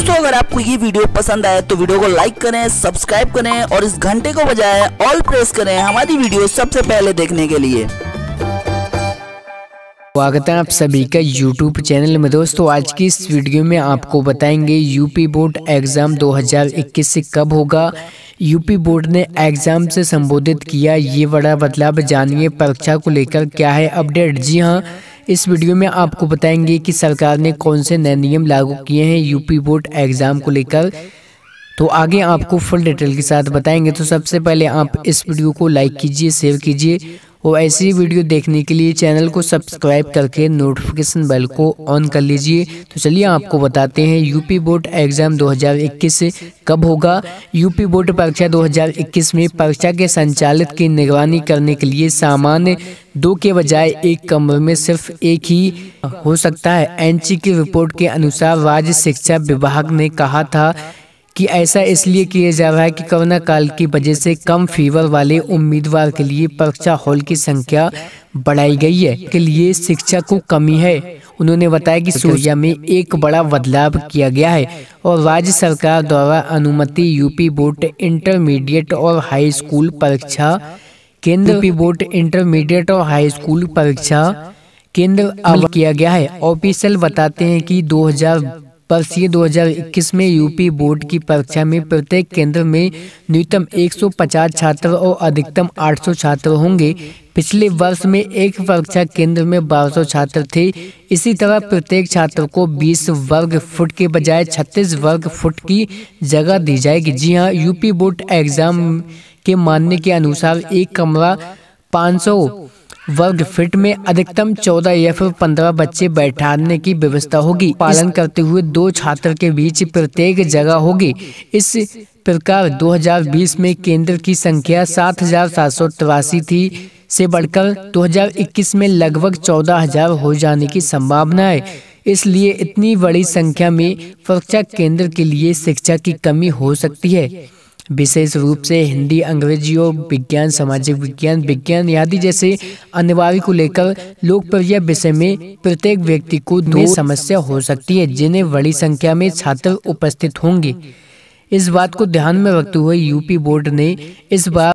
दोस्तों, अगर आपको ये वीडियो पसंद आए तो वीडियो को लाइक करें सब्सक्राइब करें और इस घंटे को बजाय ऑल प्रेस करें हमारी वीडियो सबसे पहले देखने के लिए। स्वागत है आप सभी का YouTube चैनल में। दोस्तों, आज की इस वीडियो में आपको बताएँगे यूपी बोर्ड एग्ज़ाम 2021 से कब होगा। यूपी बोर्ड ने एग्ज़ाम से संबोधित किया। ये बड़ा बदलाव जानिए, परीक्षा को लेकर क्या है अपडेट जी हाँ इस वीडियो में आपको बताएँगे कि सरकार ने कौन से नए नियम लागू किए हैं यूपी बोर्ड एग्ज़ाम को लेकर। तो आगे आपको फुल डिटेल के साथ बताएँगे। तो सबसे पहले आप इस वीडियो को लाइक कीजिए, शेयर कीजिए और ऐसी वीडियो देखने के लिए चैनल को सब्सक्राइब करके नोटिफिकेशन बेल को ऑन कर लीजिए। तो चलिए आपको बताते हैं यूपी बोर्ड एग्ज़ाम 2021 कब होगा? यूपी बोर्ड परीक्षा 2021 में परीक्षा के संचालित की निगरानी करने के लिए सामान्य दो के बजाय एक कमरे में सिर्फ़ एक ही हो सकता है। एनसी की रिपोर्ट के अनुसार राज्य शिक्षा विभाग ने कहा था कि ऐसा इसलिए किया जा रहा है कि कोरोना काल की वजह से कम फीवर वाले उम्मीदवार के लिए परीक्षा हॉल की संख्या बढ़ाई गई है। के लिए शिक्षा को कमी है। उन्होंने बताया कि सूर्या में एक बड़ा बदलाव किया गया है और राज्य सरकार द्वारा अनुमति यूपी बोर्ड इंटरमीडिएट और हाई स्कूल परीक्षा केंद्र यूपी बोर्ड इंटरमीडिएट और हाई स्कूल परीक्षा केंद्र अमल किया गया है। ऑफिशियल बताते हैं कि 2000 वर्षीय 2021 में यूपी बोर्ड की परीक्षा में प्रत्येक केंद्र में न्यूनतम 150 छात्र और अधिकतम 800 छात्र होंगे। पिछले वर्ष में एक परीक्षा केंद्र में 1200 छात्र थे। इसी तरह प्रत्येक छात्र को 20 वर्ग फुट के बजाय 36 वर्ग फुट की जगह दी जाएगी। जी हाँ यूपी बोर्ड एग्ज़ाम के मानने के अनुसार एक कमरा 500 वर्ग फिट में अधिकतम चौदह या फिर पंद्रह बच्चे बैठाने की व्यवस्था होगी। पालन करते हुए दो छात्र के बीच प्रत्येक जगह होगी। इस प्रकार 2020 में केंद्र की संख्या सात हज़ार सात सौ तिरासी थी। से बढ़कर 2021 में लगभग चौदह हज़ार हो जाने की संभावना है। इसलिए इतनी बड़ी संख्या में परीक्षा केंद्र के लिए शिक्षा की कमी हो सकती है। विशेष रूप से हिंदी, अंग्रेज़ी और विज्ञान, सामाजिक विज्ञान विज्ञान आदि जैसे अनिवार्य को लेकर लोकप्रिय विषय में प्रत्येक व्यक्ति को दो समस्या हो सकती है, जिन्हें बड़ी संख्या में छात्र उपस्थित होंगे। इस बात को ध्यान में रखते हुए यूपी बोर्ड ने इस बार